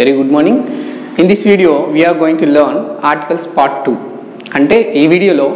Very good morning in this video we are going to learn articles part two అంటే ఈ వీడియోలో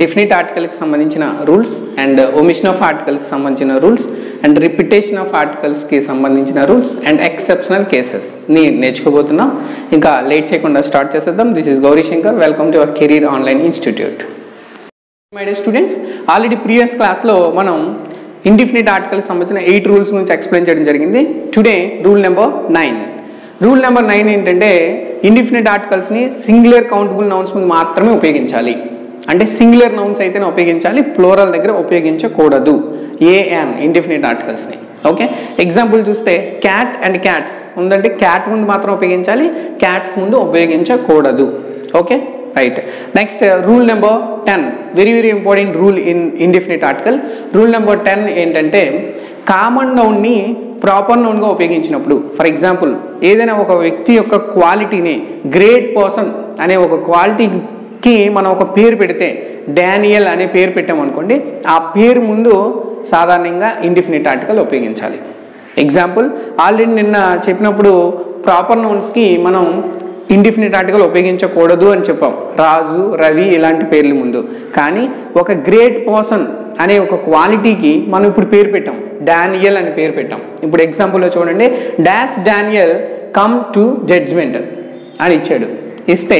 definite ఆర్టికల్కి సంబంధించిన రూల్స్ అండ్ ఒమిషన్ ఆఫ్ ఆర్టికల్స్కి సంబంధించిన రూల్స్ అండ్ రిపిటేషన్ ఆఫ్ ఆర్టికల్స్కి సంబంధించిన రూల్స్ అండ్ ఎక్సెప్షనల్ కేసెస్ని నేర్చుకోబోతున్నాం. ఇంకా లేట్ చేయకుండా స్టార్ట్ చేసేద్దాం. This is Gauri Shankar welcome to our career online institute my dear students already previous క్లాస్లో మనం ఇండిఫినిట్ ఆర్టికల్కి సంబంధించిన ఎయిట్ రూల్స్ గురించి ఎక్స్ప్లెయిన్ చేయడం జరిగింది. Today rule number nine rule number nine ఏంటంటే ఇండిఫినిట్ ఆర్టికల్స్ని సింగులర్ కౌంటబుల్ నౌన్స్ ముందు మాత్రమే ఉపయోగించాలి. అంటే సింగులర్ నౌన్స్ అయితేనే ఉపయోగించాలి ఫ్లోరల్ దగ్గర ఉపయోగించకూడదు. ఏఎన్ ఇండిఫినిట్ ఆర్టికల్స్ని ఓకే ఎగ్జాంపుల్ చూస్తే క్యాట్ అండ్ క్యాట్స్ ఉందంటే క్యాట్ ముందు మాత్రం ఉపయోగించాలి క్యాట్స్ ముందు ఉపయోగించకూడదు. Okay right next rule number ten very very important rule in indefinite article rule number ten ఏంటంటే కామన్ నౌన్ని ప్రాపర్ నౌన్గా ఉపయోగించినప్పుడు ఫర్ ఎగ్జాంపుల్ ఏదైనా ఒక వ్యక్తి యొక్క క్వాలిటీని గ్రేట్ పర్సన్ అనే ఒక క్వాలిటీకి మనం ఒక పేరు పెడితే డానియల్ అనే పేరు పెట్టామనుకోండి ఆ పేరు ముందు సాధారణంగా ఇండిఫినిట్ ఆర్టికల్ ఉపయోగించాలి. ఎగ్జాంపుల్ ఆల్రెడీ నిన్న చెప్పినప్పుడు ప్రాపర్ నౌన్స్కి మనం ఇండిఫినిట్ ఆర్టికల్ ఉపయోగించకూడదు అని చెప్పాం. రాజు రవి ఇలాంటి పేర్ల ముందు. కానీ ఒక గ్రేట్ పర్సన్ అనే ఒక క్వాలిటీకి మనం ఇప్పుడు పేరు పెట్టాం. డానియల్ అని పేరు పెట్టాం. ఇప్పుడు ఎగ్జాంపుల్లో చూడండి. Dash Daniel come to judgement అని ఇచ్చాడు. ఇస్తే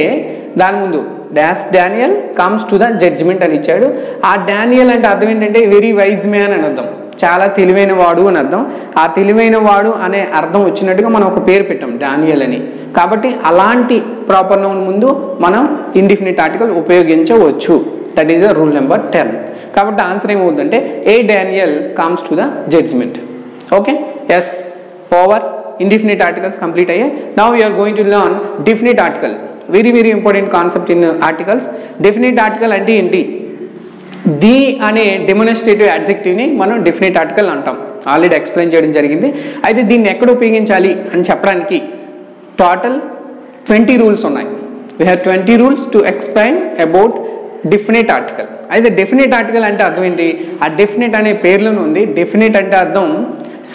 దాని ముందు dash Daniel comes to the judgement అని ఇచ్చాడు. ఆ డానియల్ అంటే అర్థం ఏంటంటే వెరీ వైజ్ మ్యాన్ అని అర్థం. చాలా తెలివైన వాడు అని అర్థం. ఆ తెలివైన వాడు అనే అర్థం వచ్చినట్టుగా మనం ఒక పేరు పెట్టాం డానియల్ అని. కాబట్టి అలాంటి ప్రాపర్ నౌన్ ముందు మనం ఇండిఫినిట్ ఆర్టికల్ ఉపయోగించవచ్చు. That is the rule number ten కాబట్టి ఆన్సర్ ఏమవుతుందంటే a Daniel comes to the judgement okay yes over indefinite articles complete అయ్యాయి. Now you are going to learn definite article very very important concept in articles definite article అంటే ఏంటి? The అనే demonstrative అడ్జెక్టివ్ని మనం definite article అంటాం. Already explain చేయడం జరిగింది. అయితే దీన్ని ఎక్కడ ఉపయోగించాలి అని చెప్పడానికి టోటల్ ట్వంటీ రూల్స్ ఉన్నాయి. We have twenty rules to explain about definite article అయితే డెఫినెట్ ఆర్టికల్ అంటే అర్థం ఏంటి? ఆ డెఫినెట్ అనే పేర్లోనే ఉంది. డెఫినెట్ అంటే అర్థం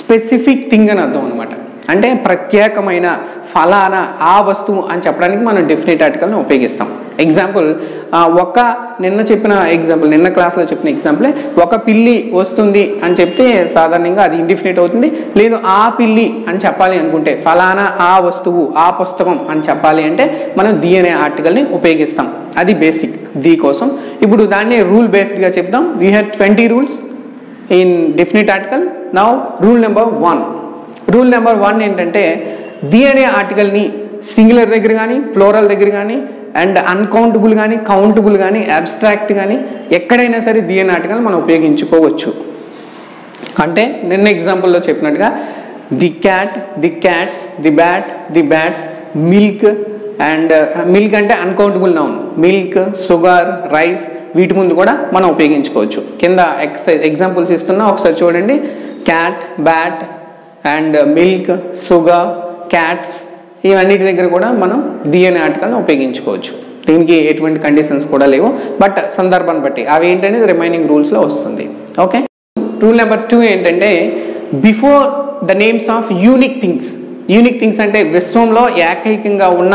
స్పెసిఫిక్ థింగ్ అని అర్థం అనమాట అంటే ప్రత్యేకమైన ఫలానా ఆ వస్తువు అని చెప్పడానికి మనం డెఫినెట్ ఆర్టికల్ని ఉపయోగిస్తాం. ఎగ్జాంపుల్ ఒక నిన్న చెప్పిన ఎగ్జాంపుల్ నిన్న క్లాస్లో చెప్పిన ఎగ్జాంపులే ఒక పిల్లి వస్తుంది అని చెప్తే సాధారణంగా అది ఇండిఫినెట్ అవుతుంది. లేదు ఆ పిల్లి అని చెప్పాలి అనుకుంటే ఫలానా ఆ వస్తువు ఆ పుస్తకం అని చెప్పాలి అంటే మనం ది అనే ఆర్టికల్ని ఉపయోగిస్తాం. అది బేసిక్ ది కోసం. ఇప్పుడు దాన్ని రూల్ బేస్డ్గా చెప్తాం we had twenty rules in definite article నా rule number one rule number one ఏంటంటే ది అనే ఆర్టికల్ని సింగులర్ దగ్గర కానీ ఫ్లోరల్ దగ్గర కానీ అండ్ అన్కౌంటబుల్ కానీ కౌంటబుల్ కానీ అబ్స్ట్రాక్ట్ కానీ ఎక్కడైనా సరే ది అనే ఆర్టికల్ మనం ఉపయోగించుకోవచ్చు. అంటే నిన్న ఎగ్జాంపుల్లో చెప్పినట్టుగా the cat the cats the bat the bats milk and milk uh, అంటే uncountable noun milk sugar rice వీటి ముందు కూడా మనం ఉపయోగించుకోవచ్చు. కింద ఎక్సైజ్ ఎగ్జాంపుల్స్ ఇస్తున్నా. ఒకసారి చూడండి. Cat bat and milk sugar cats ఇవన్నిటి దగ్గర కూడా మనం ది అనే ఉపయోగించుకోవచ్చు. దీనికి ఎటువంటి కండిషన్స్ కూడా లేవు. బట్ సందర్భాన్ని బట్టి అవి ఏంటనేది రిమైనింగ్ రూల్స్లో వస్తుంది. ఓకే రూల్ నెంబర్ టూ ఏంటంటే before the names of unique things unique things అంటే విశ్వంలో ఏకైకంగా ఉన్న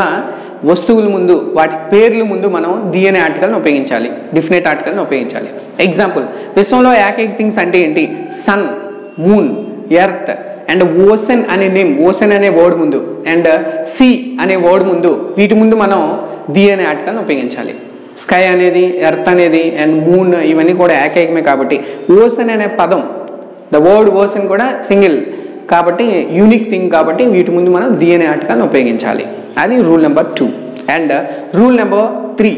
వస్తువుల ముందు వాటి పేర్ల ముందు మనం ది అనే ఆర్టికల్ని ఉపయోగించాలి. డిఫినెట్ ఆర్టికల్ని ఉపయోగించాలి. ఎగ్జాంపుల్ విశ్వంలో ఏకైక థింగ్స్ అంటే ఏంటి? Sun moon earth and ocean అనే నేమ్ ఓసెన్ అనే వర్డ్ ముందు అండ్ సి అనే వర్డ్ ముందు వీటి ముందు మనం డిఎన్ఏ అనే ఆర్టికల్ని ఉపయోగించాలి. స్కై అనేది ఎర్త్ అనేది అండ్ మూన్ ఇవన్నీ కూడా ఏకైకమే కాబట్టి ఓసెన్ అనే పదం ద వర్డ్ ఓసెన్ కూడా సింగిల్ కాబట్టి యూనిక్ థింగ్ కాబట్టి వీటి ముందు మనం ది అనే ఆర్టికల్ని ఉపయోగించాలి. అది rule number two and rule number three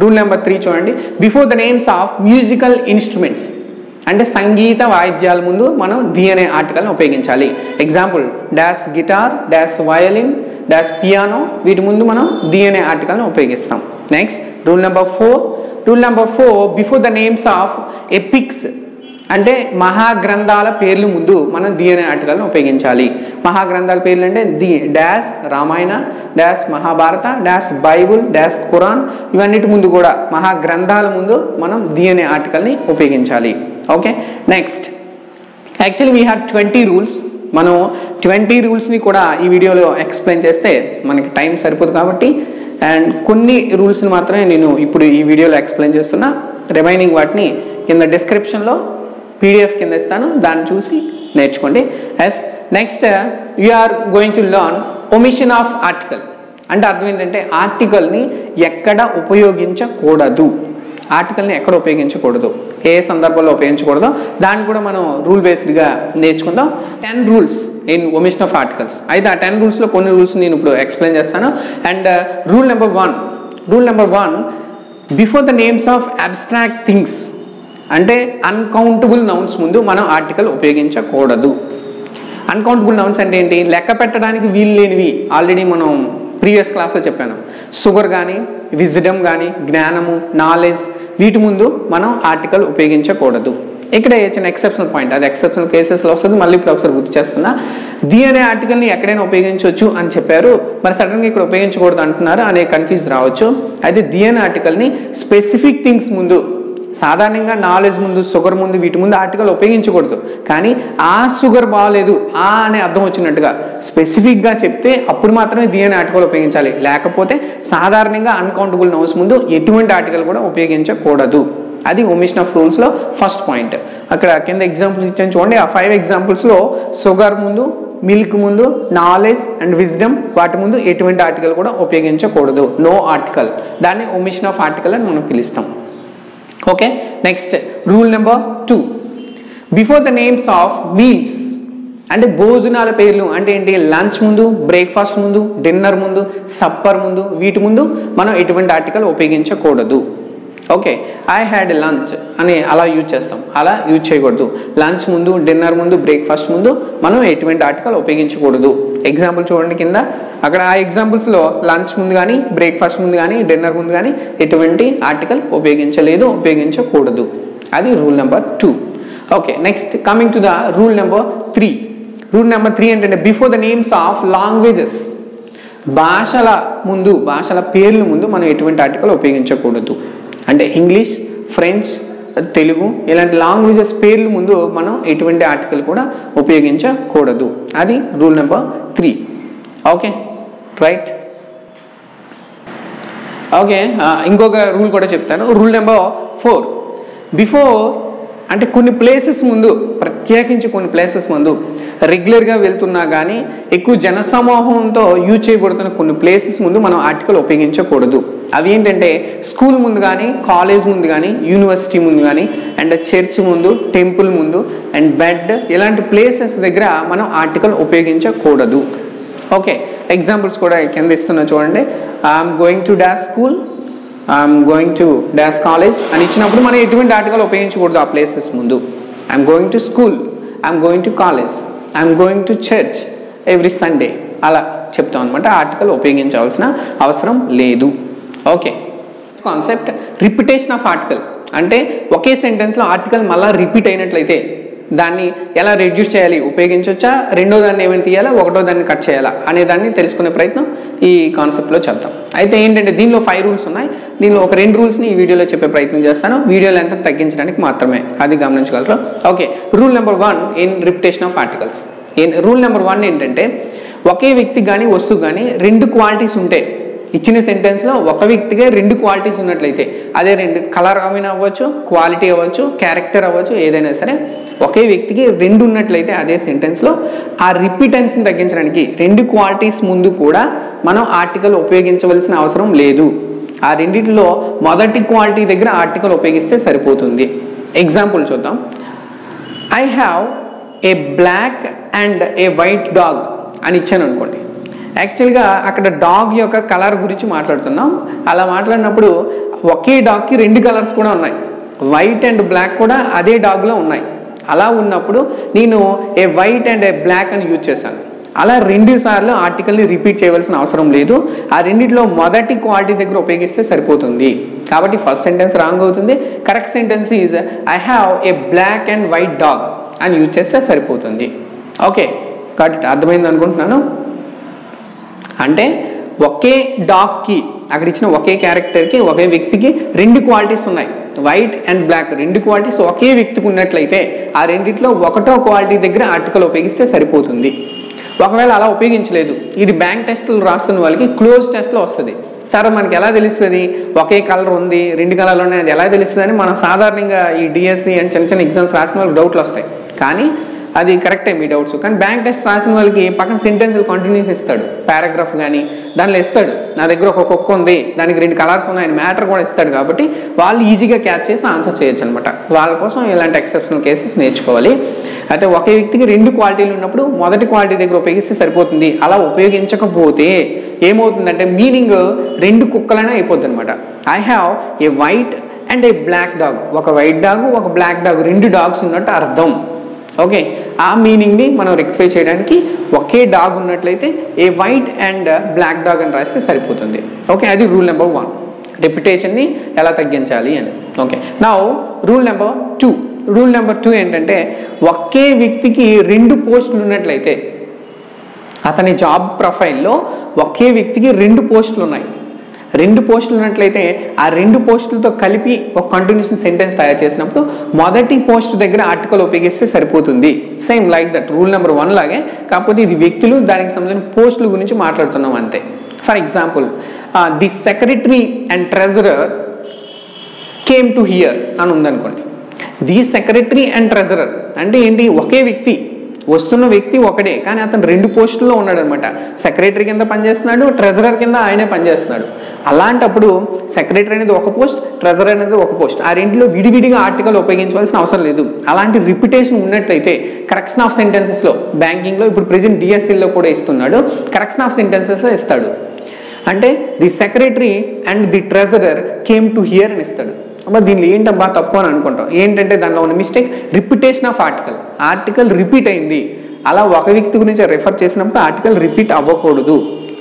rule number three చూడండి. Before the names of musical instruments అంటే సంగీత వాయిద్యాల ముందు మనం ది అనే ఆర్టికల్ని ఉపయోగించాలి. Example dash guitar dash violin dash piano వీటి ముందు మనం ది అనే ఆర్టికల్ని ఉపయోగిస్తాం. Next rule number four rule number four before the names of epics అంటే మహాగ్రంథాల పేర్లు ముందు మనం ది అనే ఆర్టికల్ని ఉపయోగించాలి. మహాగ్రంథాల పేర్లు అంటే the dash Ramayana dash Mahabharata dash Bible dash Quran ఇవన్నిటి ముందు కూడా మహాగ్రంథాల ముందు మనం ది అనే ఆర్టికల్ని ఉపయోగించాలి. Okay? Next actually we have twenty rules మనం ట్వంటీ రూల్స్ని కూడా ఈ వీడియోలో ఎక్స్ప్లెయిన్ చేస్తే మనకి టైం సరిపోదు కాబట్టి అండ్ కొన్ని రూల్స్ని మాత్రమే నేను ఇప్పుడు ఈ వీడియోలో ఎక్స్ప్లెయిన్ చేస్తున్నా. రిమైనింగ్ వాటిని కింద డిస్క్రిప్షన్లో పీడిఎఫ్ కింద ఇస్తాను. దాన్ని చూసి నేర్చుకోండి. Yes next are going to learn omission of article అంటే అర్థం ఏంటంటే ఆర్టికల్ని ఎక్కడ ఉపయోగించకూడదు. ఆర్టికల్ని ఎక్కడ ఉపయోగించకూడదు. ఏ సందర్భంలో ఉపయోగించకూడదో దాన్ని కూడా మనం రూల్ బేస్డ్గా నేర్చుకుందాం. Ten rules in omission of articles అయితే ఆ టెన్ రూల్స్లో కొన్ని రూల్స్ నేను ఇప్పుడు ఎక్స్ప్లెయిన్ చేస్తాను. And rule number one rule number one before the names of abstract things అంటే అన్కౌంటబుల్ నౌన్స్ ముందు మనం ఆర్టికల్ ఉపయోగించకూడదు. అన్కౌంటబుల్ నౌన్స్ అంటే ఏంటి? లెక్క పెట్టడానికి వీలు లేనివి. ఆల్రెడీ మనం ప్రీవియస్ క్లాస్లో చెప్పాను. షుగర్ కానీ విజిడమ్ కానీ జ్ఞానము నాలెడ్జ్ వీటి ముందు మనం ఆర్టికల్ ఉపయోగించకూడదు. ఇక్కడ చిన్న ఎక్సెప్షనల్ పాయింట్ అది ఎక్సెప్షనల్ కేసెస్లో వస్తుంది. మళ్ళీ ఇప్పుడు ఒకసారి గుర్తు చేస్తున్నా. ది అనే ఆర్టికల్ని ఎక్కడైనా ఉపయోగించవచ్చు అని చెప్పారు. మరి సడన్గా ఇక్కడ ఉపయోగించకూడదు అంటున్నారు అనే కన్ఫ్యూజ్ రావచ్చు. అయితే ది అనే ఆర్టికల్ని స్పెసిఫిక్ థింగ్స్ ముందు సాధారణంగా నాలెడ్జ్ ముందు షుగర్ ముందు వీటి ముందు ఆర్టికల్ ఉపయోగించకూడదు. కానీ ఆ షుగర్ బాగాలేదు ఆ అనే అర్థం వచ్చినట్టుగా స్పెసిఫిక్గా చెప్తే అప్పుడు మాత్రమే దీని అనే ఆర్టికల్ ఉపయోగించాలి. లేకపోతే సాధారణంగా అన్కౌంటబుల్ నోట్స్ ముందు ఎటువంటి ఆర్టికల్ కూడా ఉపయోగించకూడదు. అది ఒమిషన్ ఆఫ్ రూల్స్లో ఫస్ట్ పాయింట్ అక్కడ కింద ఎగ్జాంపుల్స్ ఇచ్చాను చూడండి. ఆ ఫైవ్ ఎగ్జాంపుల్స్లో షుగర్ ముందు మిల్క్ ముందు నాలెడ్జ్ అండ్ విజ్డమ్ వాటి ముందు ఎటువంటి ఆర్టికల్ కూడా ఉపయోగించకూడదు. నో ఆర్టికల్ దాన్ని ఒమిషన్ ఆఫ్ ఆర్టికల్ అని మనం పిలుస్తాం. Okay next rule number two before the names of meals అంటే భోజనాల పేర్లు అంటే ఏంటి? లంచ్ ముందు బ్రేక్ఫాస్ట్ ముందు డిన్నర్ ముందు సప్పర్ ముందు వీటి ముందు మనం ఎటువంటి ఆర్టికల్ ఉపయోగించకూడదు. ఓకే ఐ హ్యాడ్ లంచ్ అని అలా యూజ్ చేస్తాం. అలా యూజ్ చేయకూడదు. లంచ్ ముందు డిన్నర్ ముందు బ్రేక్ఫాస్ట్ ముందు మనం ఎటువంటి ఆర్టికల్ ఉపయోగించకూడదు. ఎగ్జాంపుల్ చూడండి కింద. అక్కడ ఆ ఎగ్జాంపుల్స్లో లంచ్ ముందు కానీ బ్రేక్ఫాస్ట్ ముందు కానీ డిన్నర్ ముందు కానీ ఎటువంటి ఆర్టికల్ ఉపయోగించలేదు ఉపయోగించకూడదు. అది rule number two okay next coming to the rule number three rule number three ఏంటంటే before the names of languages భాషల ముందు భాషల పేర్ల ముందు మనం ఎటువంటి ఆర్టికల్ ఉపయోగించకూడదు. అంటే ఇంగ్లీష్ ఫ్రెంచ్ తెలుగు ఇలాంటి లాంగ్వేజెస్ పేర్లు ముందు మనం ఎటువంటి ఆర్టికల్ కూడా ఉపయోగించకూడదు. అది rule number three. Okay? Right? Okay ఇంకొక రూల్ కూడా చెప్తాను. Rule number four. బిఫోర్ అంటే కొన్ని ప్లేసెస్ ముందు ప్రత్యేకించి కొన్ని ప్లేసెస్ ముందు రెగ్యులర్గా వెళ్తున్నా కానీ ఎక్కువ జనసమూహంతో యూజ్ చేయబడుతున్న కొన్ని ప్లేసెస్ ముందు మనం ఆర్టికల్ ఉపయోగించకూడదు. అవి ఏంటంటే స్కూల్ ముందు కానీ కాలేజ్ ముందు కానీ యూనివర్సిటీ ముందు కానీ అండ్ చర్చ్ ముందు టెంపుల్ ముందు అండ్ బెడ్ ఇలాంటి ప్లేసెస్ దగ్గర మనం ఆర్టికల్ ఉపయోగించకూడదు. ఓకే ఎగ్జాంపుల్స్ కూడా కింద ఇస్తున్నా చూడండి. I'm going to dash school I'm going to dash college అని ఇచ్చినప్పుడు మనం ఎటువంటి ఆర్టికల్ ఉపయోగించకూడదు ఆ ప్లేసెస్ ముందు. I'm going to school I'm going to college I'm going to church every Sunday అలా చెప్తాం అనమాట ఆర్టికల్ ఉపయోగించవలసిన అవసరం లేదు. Okay concept repetition of article అంటే ఒకే సెంటెన్స్లో ఆర్టికల్ మళ్ళీ రిపీట్ అయినట్లయితే దాన్ని ఎలా రెడ్యూస్ చేయాలి? ఉపయోగించవచ్చా రెండో దాన్ని ఏమైనా తీయాలా? ఒకటో దాన్ని కట్ చేయాలా? అనే దాన్ని తెలుసుకునే ప్రయత్నం ఈ కాన్సెప్ట్లో చేద్దాం. అయితే ఏంటంటే దీనిలో ఫైవ్ రూల్స్ ఉన్నాయి. దీనిలో ఒక రెండు రూల్స్ని ఈ వీడియోలో చెప్పే ప్రయత్నం చేస్తాను. వీడియో లెంత్ తగ్గించడానికి మాత్రమే. అది గమనించగలరు? Okay rule number one in repetition of articles rule number one ఏంటంటే ఒకే వ్యక్తి కానీ వస్తువు కానీ రెండు క్వాలిటీస్ ఉంటాయి ఇచ్చిన సెంటెన్స్లో ఒక వ్యక్తిగా రెండు క్వాలిటీస్ ఉన్నట్లయితే అదే రెండు కలర్ అయినా అవ్వచ్చు క్వాలిటీ అవ్వచ్చు క్యారెక్టర్ అవ్వచ్చు ఏదైనా సరే ఒకే వ్యక్తికి రెండు ఉన్నట్లయితే అదే సెంటెన్స్లో ఆ రిపీటెన్స్ని తగ్గించడానికి రెండు క్వాలిటీస్ ముందు కూడా మనం ఆర్టికల్ ఉపయోగించవలసిన అవసరం లేదు. ఆ రెండిటిలో మొదటి క్వాలిటీ దగ్గర ఆర్టికల్ ఉపయోగిస్తే సరిపోతుంది. ఎగ్జాంపుల్ చూద్దాం. I have a black and a white dog అని ఇచ్చాను అనుకోండి. యాక్చువల్గా అక్కడ డాగ్ యొక్క కలర్ గురించి మాట్లాడుతున్నాం. అలా మాట్లాడినప్పుడు ఒకే డాగ్కి రెండు కలర్స్ కూడా ఉన్నాయి. వైట్ అండ్ బ్లాక్ కూడా అదే డాగ్లో ఉన్నాయి. అలా ఉన్నప్పుడు నేను a white and a black అని యూజ్ చేశాను. అలా రెండు సార్లు ఆర్టికల్ని రిపీట్ చేయవలసిన అవసరం లేదు. ఆ రెండిట్లో మొదటి క్వాలిటీ దగ్గర ఉపయోగిస్తే సరిపోతుంది. కాబట్టి ఫస్ట్ సెంటెన్స్ రాంగ్ అవుతుంది. Correct sentence is I have a black and white dog అని యూజ్ చేస్తే సరిపోతుంది. ఓకే కాబట్టి అర్థమైంది అనుకుంటున్నాను? అంటే ఒకే డాగ్కి అక్కడ ఇచ్చిన ఒకే క్యారెక్టర్కి ఒకే వ్యక్తికి రెండు క్వాలిటీస్ ఉన్నాయి. వైట్ అండ్ బ్లాక్ రెండు క్వాలిటీస్ ఒకే వ్యక్తికి ఉన్నట్లయితే ఆ రెండిట్లో ఒకటో క్వాలిటీ దగ్గర ఆర్టికల్ ఉపయోగిస్తే సరిపోతుంది. ఒకవేళ అలా ఉపయోగించలేదు ఇది బ్యాంక్ టెస్టులు రాస్తున్న వాళ్ళకి క్లోజ్ టెస్ట్లో వస్తుంది. సార్ మనకి ఎలా తెలుస్తుంది? ఒకే కలర్ ఉంది రెండు కలర్లు ఉన్నాయి అది ఎలా తెలుస్తుంది అని మనం సాధారణంగా ఈ డిఎస్సి అండ్ చిన్న చిన్న ఎగ్జామ్స్ రాసిన వాళ్ళకి డౌట్లు వస్తాయి. కానీ అది కరెక్టే మీ డౌట్స్ కానీ బ్యాంక్ టెస్ట్ రాసిన వాళ్ళకి పక్కన సెంటెన్స్ కంటిన్యూస్ ఇస్తాడు. పారాగ్రాఫ్ కానీ దానిలో ఇస్తాడు. నా దగ్గర ఒక కుక్క ఉంది దానికి రెండు కలర్స్ ఉన్నాయని మ్యాటర్ కూడా ఇస్తాడు కాబట్టి వాళ్ళు ఈజీగా క్యాచ్ చేసి ఆన్సర్ చేయొచ్చు అనమాట వాళ్ళ కోసం ఇలాంటి ఎక్సెప్షనల్ కేసెస్ నేర్చుకోవాలి. అయితే ఒకే వ్యక్తికి రెండు క్వాలిటీలు ఉన్నప్పుడు మొదటి క్వాలిటీ దగ్గర ఉపయోగిస్తే సరిపోతుంది. అలా ఉపయోగించకపోతే ఏమవుతుందంటే మీనింగ్ రెండు కుక్కలనే అయిపోద్ది అనమాట I have a white and a black dog ఒక వైట్ డాగ్ ఒక బ్లాక్ డాగ్ రెండు డాగ్స్ ఉన్నట్టు అర్థం. ఓకే ఆ మీనింగ్ని మనం రెక్టిఫై చేయడానికి ఒకే డాగ్ ఉన్నట్లయితే a white and black dog అని రాస్తే సరిపోతుంది. ఓకే అది రూల్ నెంబర్ వన్. రెప్యుటేషన్ని ఎలా తగ్గించాలి అని. ఓకే నా rule number two. Rule number two ఏంటంటే ఒకే వ్యక్తికి రెండు పోస్టులు ఉన్నట్లయితే అతని జాబ్ ప్రొఫైల్లో ఒకే వ్యక్తికి రెండు పోస్టులు ఉన్నాయి. రెండు పోస్టులు ఉన్నట్లయితే ఆ రెండు పోస్టులతో కలిపి ఒక కంటిన్యూషన్ సెంటెన్స్ తయారు చేసినప్పుడు మొదటి పోస్ట్ దగ్గర ఆర్టికల్ ఉపయోగిస్తే సరిపోతుంది. Same like that rule number one లాగే. కాకపోతే ఇది వ్యక్తులు దానికి సంబంధించిన పోస్టుల గురించి మాట్లాడుతున్నాం అంతే. For example the secretary and treasurer came to here అని ఉందనుకోండి. ది సెక్రటరీ అండ్ ట్రెజరర్ అంటే ఏంటి? ఒకే వ్యక్తి. వస్తున్న వ్యక్తి ఒకడే. కానీ అతను రెండు పోస్టుల్లో ఉన్నాడు అనమాట సెక్రటరీ కింద పనిచేస్తున్నాడు ట్రెజరర్ కింద ఆయనే పనిచేస్తున్నాడు. అలాంటప్పుడు సెక్రటరీ అనేది ఒక పోస్ట్ ట్రెజర్ అనేది ఒక పోస్ట్. ఆ రెంటిలో విడివిడిగా ఆర్టికల్ ఉపయోగించవలసిన అవసరం లేదు. అలాంటి రిపిటేషన్ ఉన్నట్లయితే కరెక్షన్ ఆఫ్ సెంటెన్సెస్లో బ్యాంకింగ్లో ఇప్పుడు ప్రెజెంట్ డిఎస్సీలో కూడా ఇస్తున్నాడు కరెక్షన్ ఆఫ్ సెంటెన్సెస్లో ఇస్తాడు. అంటే the secretary and the treasurer came to here అని ఇస్తాడు. అమ్మా దీనిలో ఏంటబ్బా తప్పు అని అనుకుంటాం. ఏంటంటే దానిలో ఉన్న mistake repetition of article. Article repeat అయింది. అలా ఒక వ్యక్తి గురించి రిఫర్ చేసినప్పుడు ఆర్టికల్ రిపీట్ అవ్వకూడదు.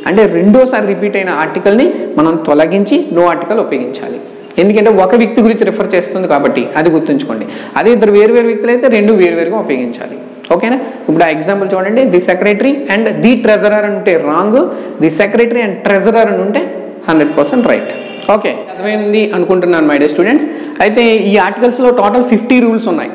అంటే రెండోసారి రిపీట్ అయిన ఆర్టికల్ని మనం తొలగించి నో ఆర్టికల్ ఉపయోగించాలి. ఎందుకంటే ఒక వ్యక్తి గురించి రిఫర్ చేస్తుంది కాబట్టి అది గుర్తుంచుకోండి. అదే ఇద్దరు వేరు వేరు వ్యక్తులు అయితే రెండు వేరువేరుగా ఉపయోగించాలి. ఓకేనా? ఇప్పుడు ఆ ఎగ్జాంపుల్ చూడండి. The secretary and the treasurer అని ఉంటే wrong the secretary and treasurer అని ఉంటే హండ్రెడ్ పర్సెంట్ రైట్ ఓకే. అర్థమైంది అనుకుంటున్నాను మై డే స్టూడెంట్స్ అయితే ఈ ఆర్టికల్స్లో టోటల్ ఫిఫ్టీ రూల్స్ ఉన్నాయి.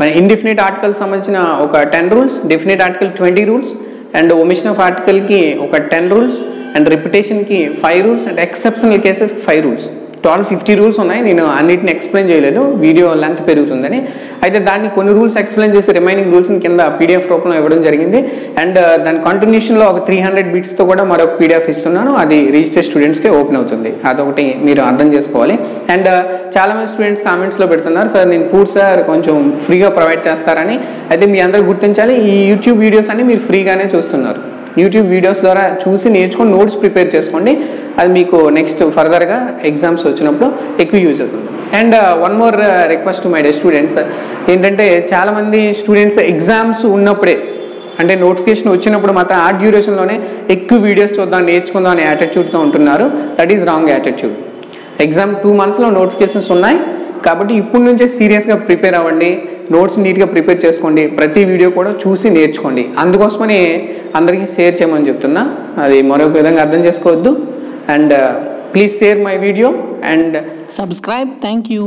మరి ఇన్డెఫినెట్ ఆర్టికల్స్ సంబంధించిన ఒక ten rules definite article twenty rules and omission of ఆర్టికల్కి ఒక ten rules and రిపిటేషన్కి five rules and exceptional cases five rules total fifty rules ఉన్నాయి. నేను అన్నిటిని ఎక్స్ప్లెయిన్ చేయలేదు. వీడియో లెంత్ పెరుగుతుందని. అయితే దాన్ని కొన్ని రూల్స్ ఎక్స్ప్లెయిన్ చేసి రిమైనింగ్ రూల్స్ని కింద పీడిఎఫ్ రూపంలో ఇవ్వడం జరిగింది. అండ్ uh, దాని కంటిన్యూషన్లో ఒక త్రీ హండ్రెడ్ బీట్స్తో కూడా మరొక పీడిఎఫ్ ఇస్తున్నాను. అది రిజిస్టర్ స్టూడెంట్స్కే ఓపెన్ అవుతుంది. అదొకటి మీరు అర్థం చేసుకోవాలి. అండ్ uh, చాలామంది స్టూడెంట్స్ కామెంట్స్లో పెడుతున్నారు. సార్ నేను పూర్తి సార్ కొంచెం ఫ్రీగా ప్రొవైడ్ చేస్తారని. అయితే మీ అందరూ గుర్తించాలి. ఈ యూట్యూబ్ వీడియోస్ అన్ని మీరు ఫ్రీగానే చూస్తున్నారు. యూట్యూబ్ వీడియోస్ ద్వారా చూసి నేర్చుకొని నోట్స్ ప్రిపేర్ చేసుకోండి. అది మీకు నెక్స్ట్ ఫర్దర్గా ఎగ్జామ్స్ వచ్చినప్పుడు ఎక్కువ యూజ్ అవుతుంది. And one more request my dear students ఏంటంటే చాలామంది స్టూడెంట్స్ ఎగ్జామ్స్ ఉన్నప్పుడే అంటే నోటిఫికేషన్ వచ్చినప్పుడు మాత్రం ఆ డ్యూరేషన్లోనే ఎక్కువ వీడియోస్ చూద్దాం నేర్చుకుందాం అనే యాటిట్యూడ్తో ఉంటున్నారు. That is wrong attitude exam two మంత్స్లో నోటిఫికేషన్స్ ఉన్నాయి. కాబట్టి ఇప్పుడు నుంచే సీరియస్గా ప్రిపేర్ అవ్వండి. నోట్స్ నీట్గా ప్రిపేర్ చేసుకోండి. ప్రతి వీడియో కూడా చూసి నేర్చుకోండి. అందుకోసమని అందరికీ షేర్ చేయమని చెప్తున్నా. అది మరొక విధంగా అర్థం చేసుకోవద్దు. And please share my video and subscribe thank you